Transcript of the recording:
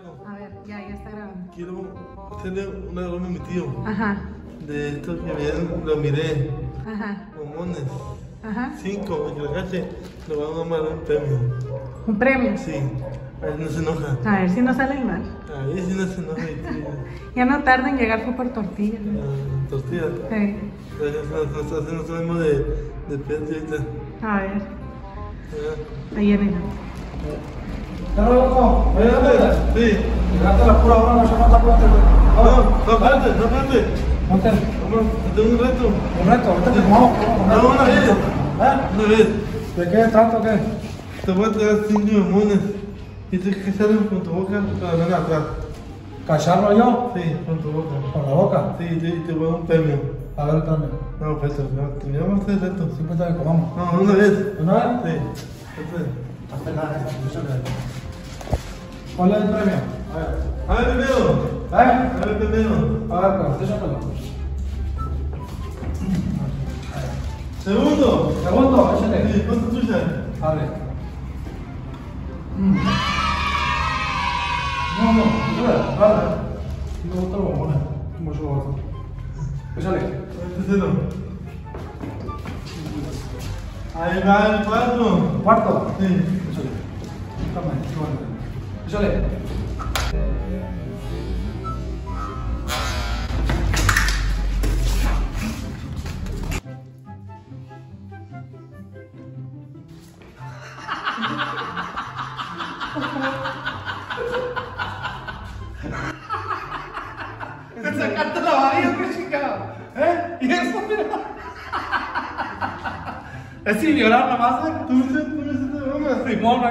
algo. A ver, ya, ya está grabando. Quiero hacerle una broma a mi tío. Ajá, De esto que me lo miré. ajá, Momones. ajá. Cinco, que lo cache, le van a dar un premio. Un premio. Sí. A ver, no se enoja. A ver si no sale mal. Ahí sí no se enoja mi tío. Ya no tarda en llegar, fue por tortilla. ¿no? Ah, Tortilla. Sí. Nos, nos salimos de, de ahorita. A ver, ahí viene. Pero loco. Sí. llegaste a la pura hora, no se mata puente. No, no, espérate. Ponte Vamos, tengo un reto. un reto, ahorita te jugamos. No, una vez. ¿Eh? Una vez. ¿De qué trato qué? Te voy a traer cinco limones. Y te que salen con tu boca para la atrás. ¿Cacharlo yo? Sí, con tu boca. ¿Con la boca? Sí, y te voy a dar un premio. A ver, espérame. No, espérate, no, teníamos que hacer reto. Siempre te comamos. No, una vez. ¿Una vez? Sí. ¿Cuál es el premio? A ver. A ver, primero. ¿Eh? A ver, primero. A ver, pues. Segundo. Segundo, échale. Sí, ¿cuánto tuya? Abre. Mm. No, no, espera, vale. No, otro bombón. Como yo otro. Échale. Tercero. Ahí va el cuarto. Cuarto. Sí. Échale. Toma, échale. Échale. Te sacaste la varilla, qué chingado. ¿Eh? ¿Y eso, mira? Es sin llorar nomás, ¿eh? Tú dices, tú dices, Simón, no